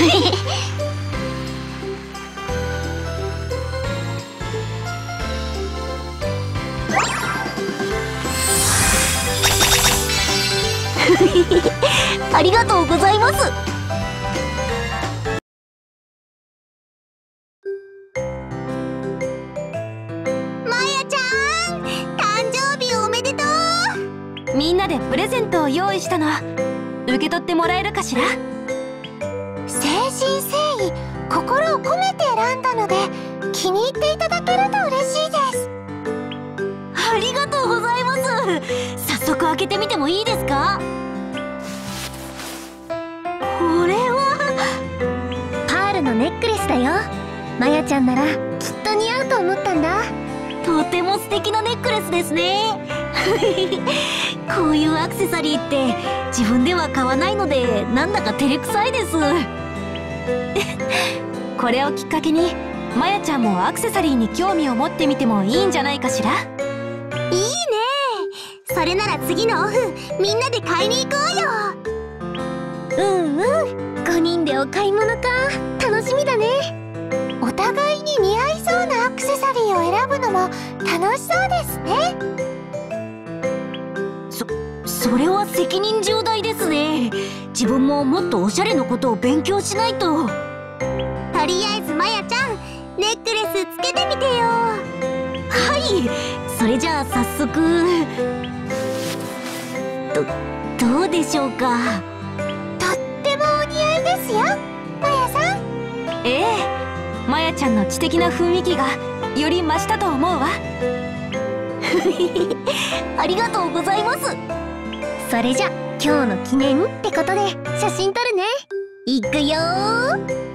ありがとうございます。まやちゃん誕生日おめでとう。みんなでプレゼントを用意したの。受け取ってもらえるかしら？気に入っていただけると嬉しいです。ありがとうございます。早速開けてみてもいいですか？これはパールのネックレスだよ。まやちゃんならきっと似合うと思ったんだ。とても素敵なネックレスですね。こういうアクセサリーって自分では買わないのでなんだか照れくさいです。これをきっかけにまやちゃんもアクセサリーに興味を持ってみてもいいんじゃないかしら？いいね。それなら次のオフみんなで買いに行こうよ。うんうん。5人でお買い物か。楽しみだね。お互いに似合いそうなアクセサリーを選ぶのも楽しそうですね。それは責任重大ですね。自分ももっとおしゃれのことを勉強しないと。とりあえずそれじゃあ早速どどうでしょうか？とってもお似合いですよまやさん。ええまやちゃんの知的な雰囲気がより増したと思うわ。ありがとうございます。それじゃ今日の記念ってことで写真撮るね。いくよー